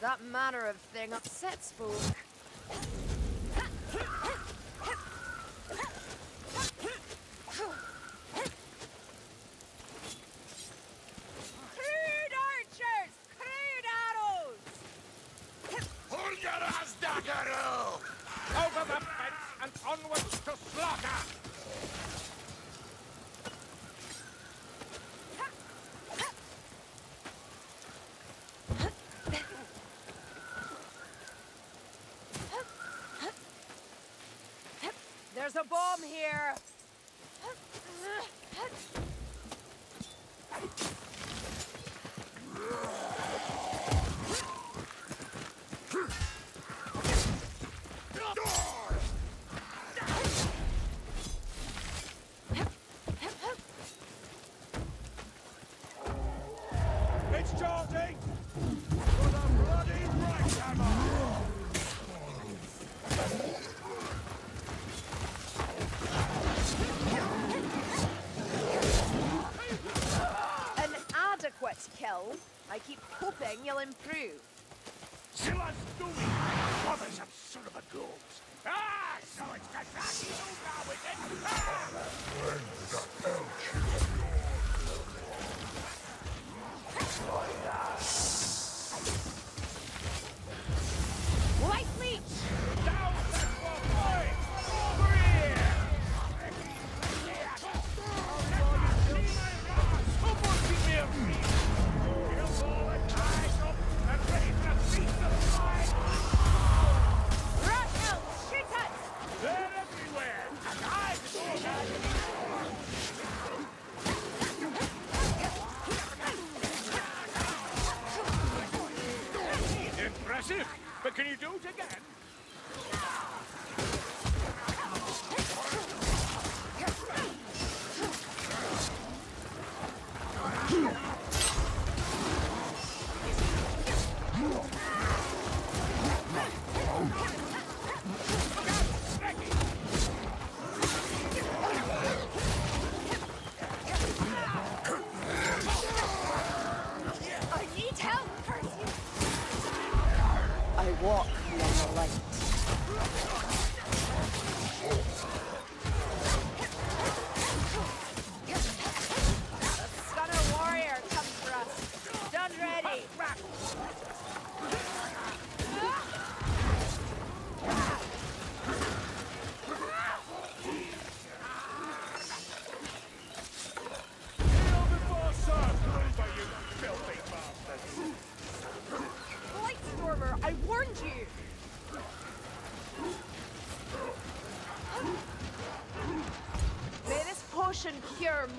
That manner of thing upsets folk. I keep hoping you'll improve. Silas! Bothersome son of a goat! Ah! So it's Katraki now, is it? Ah!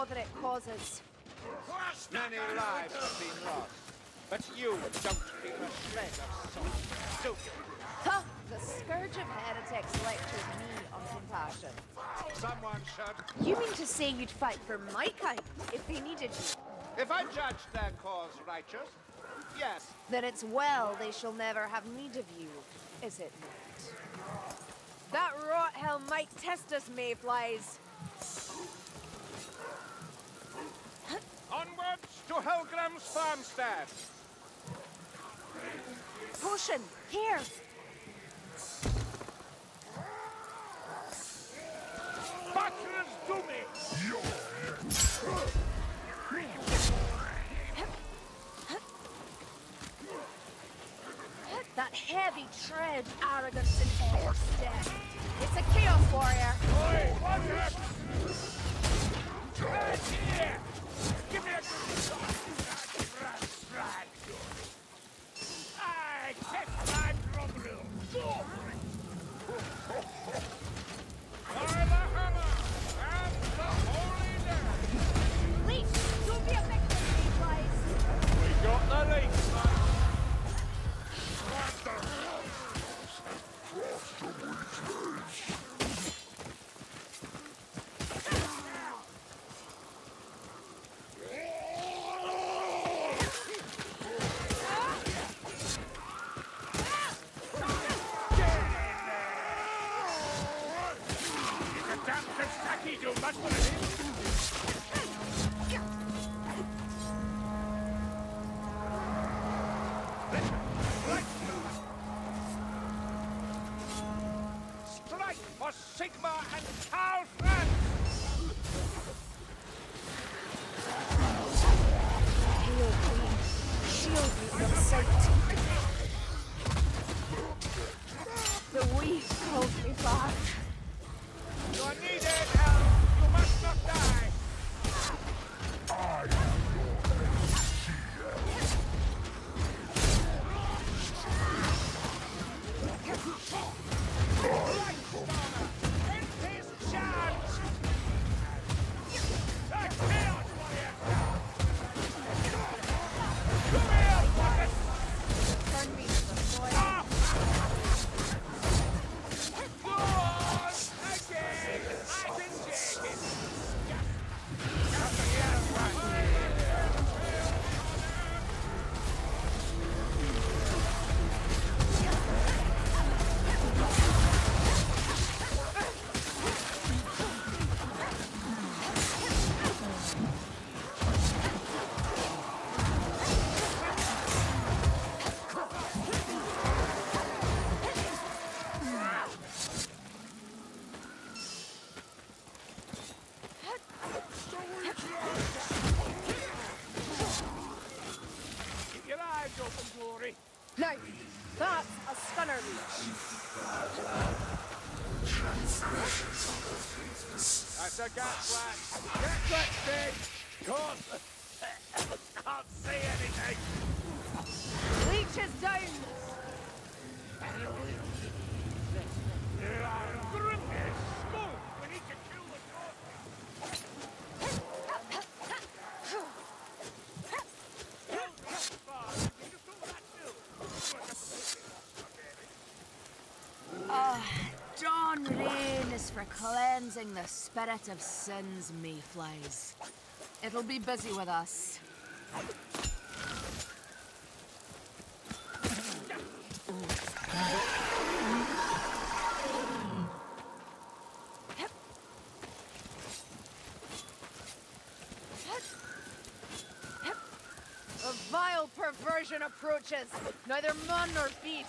More than it causes. Many lives have been lost, but you don't feel a shred of sorrow, do you? Huh! The Scourge of Heretics lectured me on compassion. Someone should. You mean to say you'd fight for my kind if they needed you? If I judged their cause righteous, yes. Then it's well they shall never have need of you, is it not? That rot hell might test us, mayflies. Onwards to Helgram's farmstead. Potion, here! Butchers do me! That heavy tread, arrogance and step. It's a chaos warrior. Oi! Right here! Gatflash. Gatflash dead. Can't, can't see anything. Leech ah, is down. cleansing the spirit of sins, mayflies. It'll be busy with us. A vile perversion approaches, neither man nor beast.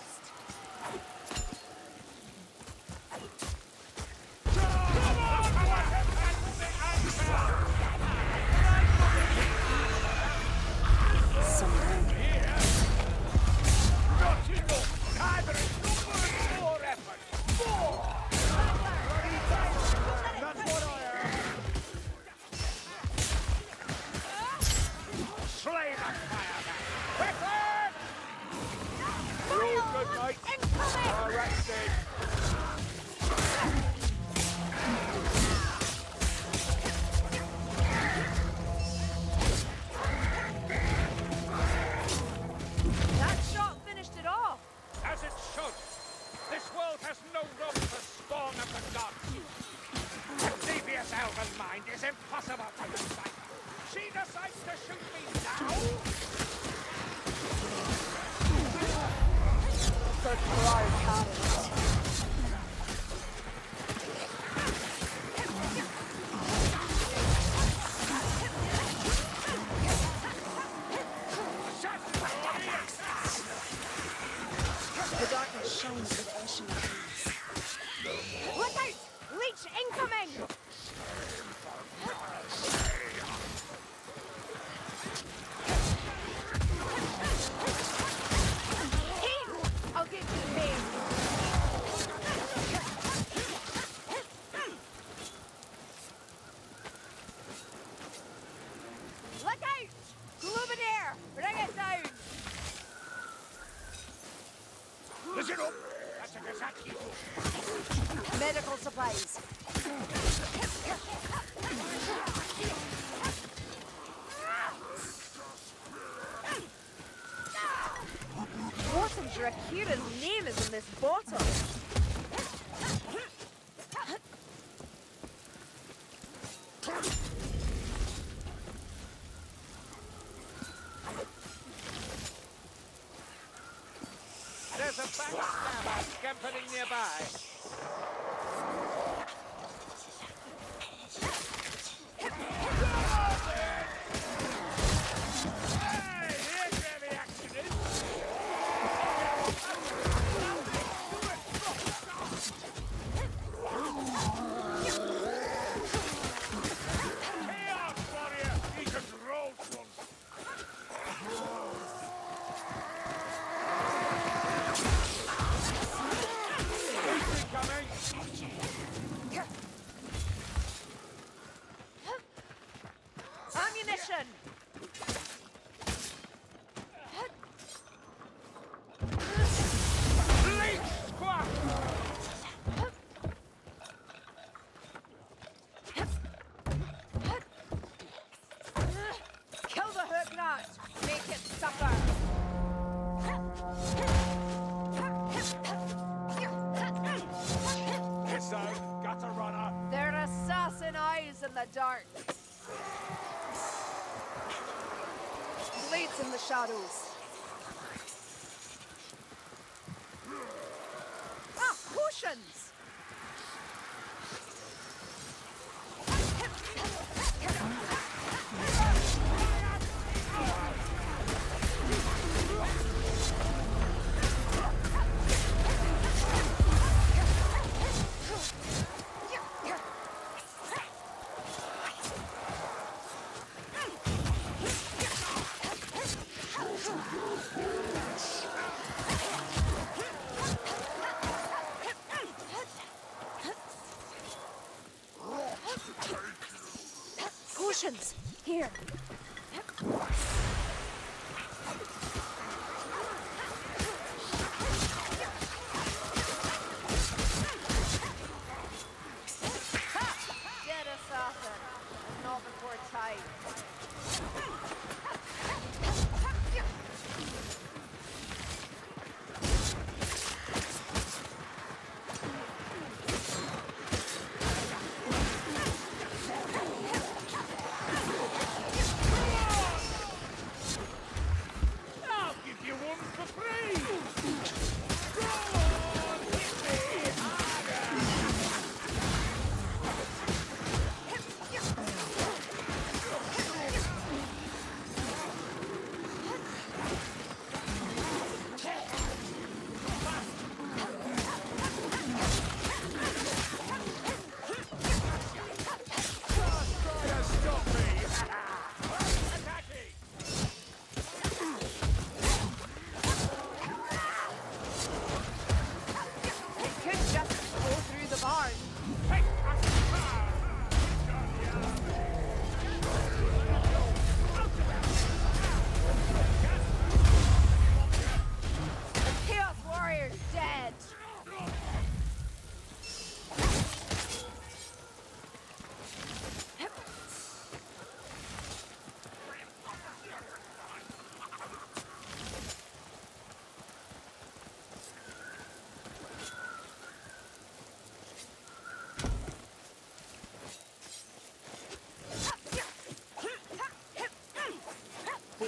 Kira's name is in this bottle. the dark. Blades in the shadows.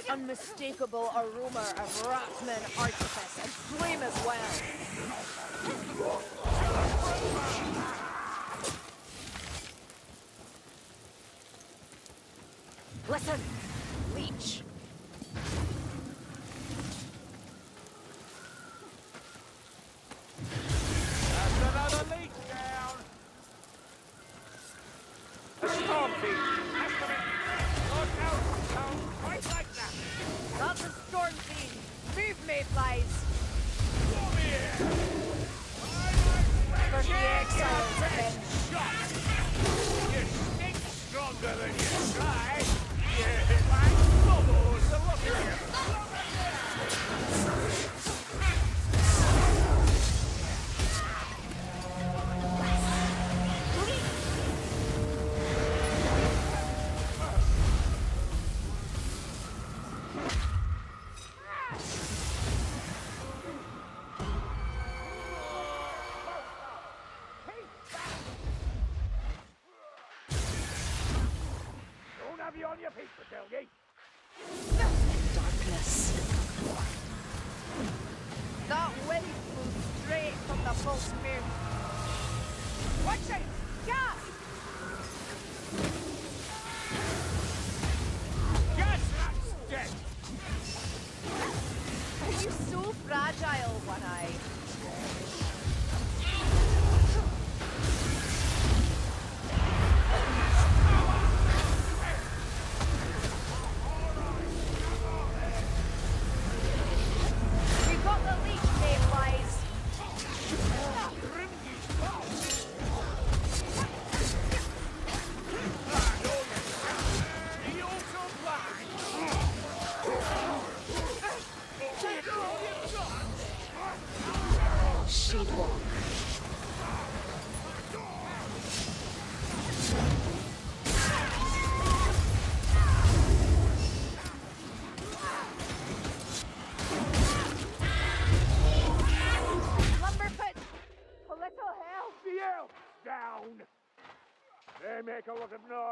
unmistakable aroma of ratman, artifice, and flame as well.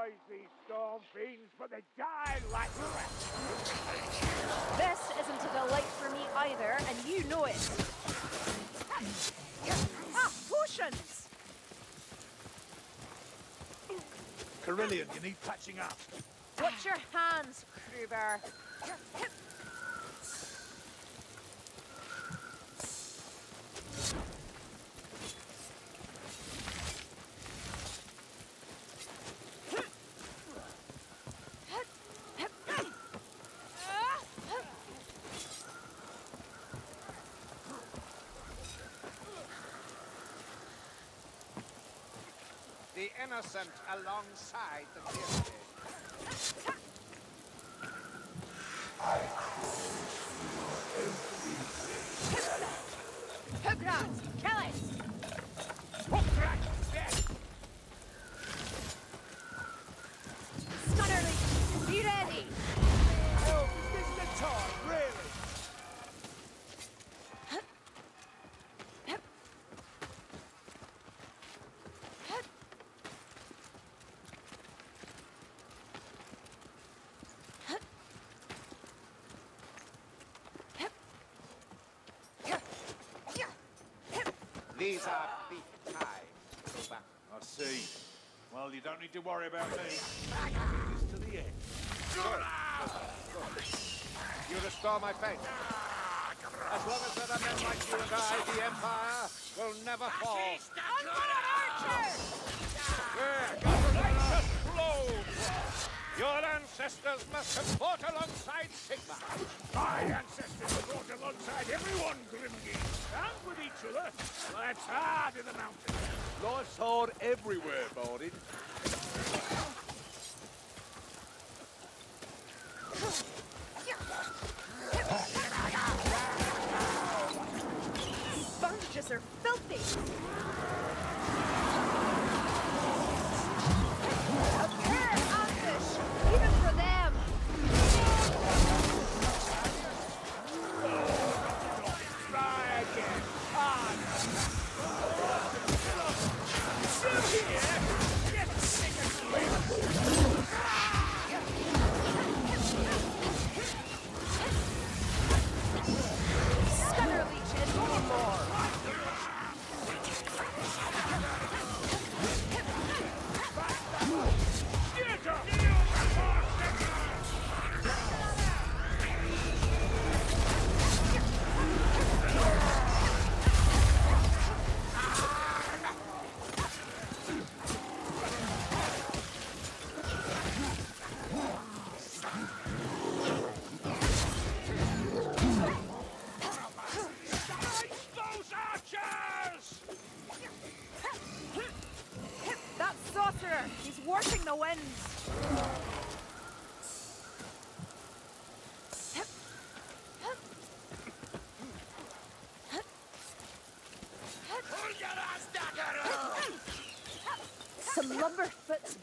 Lot these storm fiends, but they die like rats. This isn't a delight for me either, and you know it. Ah, potions! Kerillian, you need patching up. Watch your hands, Kruber. Innocent alongside the guilty. Hookrat, kill it! Hookrat, dead! Stunnerly, be ready! Oh, this is the time, really? These are beef ties. Go back. I see. Well, you don't need to worry about me. This to the end. You restore my faith. As long as there are men like you and I, the Empire will never fall. Righteous blow! Your ancestors must have fought alongside Sigmar. My ancestors fought alongside everyone, Grimgees, and with each other. Life's hard in the mountains. Life's hard everywhere, Bardin.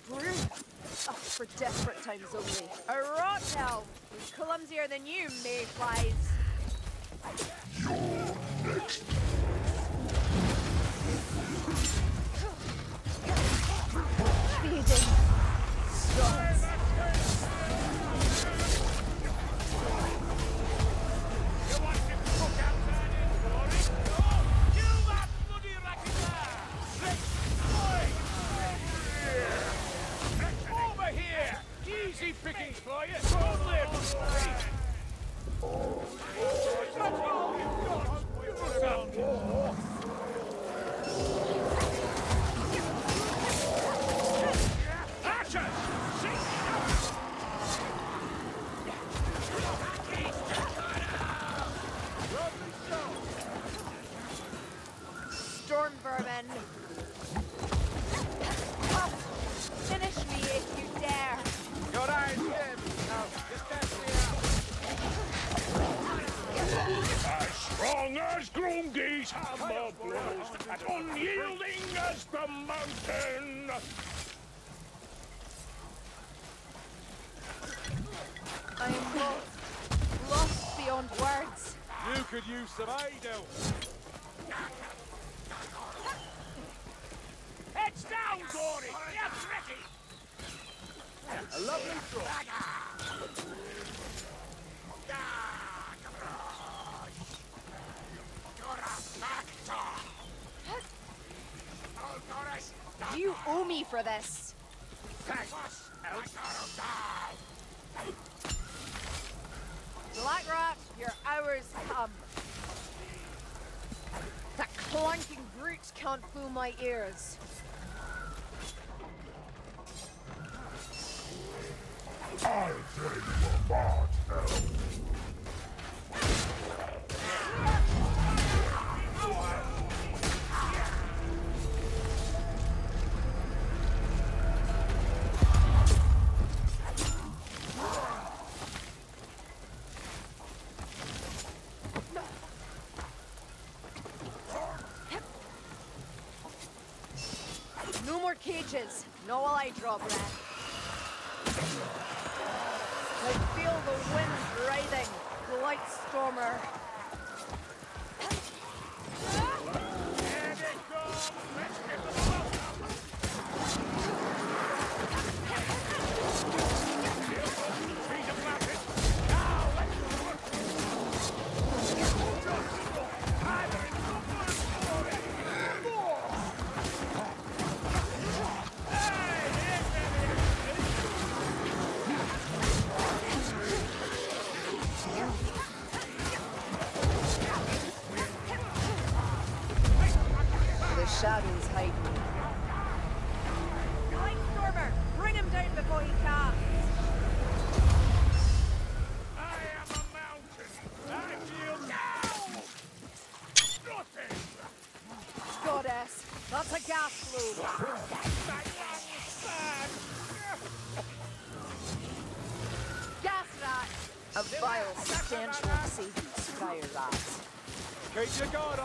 Brew. Oh, for desperate times only. A rot. Who's clumsier than you, mayflies. Feeding. Stones. Beyond words. You could use some aid, Elf. Heads down, Gory! You're tricky! A lovely drop. You owe me for this. Blackrock, your hours come. That clanking brute can't fool my ears. I take No more cages. Not while I draw breath. I feel the wind writhing. Light stormer. Shadows hide me. Light stormer! Bring him down before he casts! I am a mountain. I feel. Nothing. Goddess! That's a gas flow! My. Gas rat! A vile stench will save you, Squire Rat. Keep your guard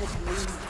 Into gloom.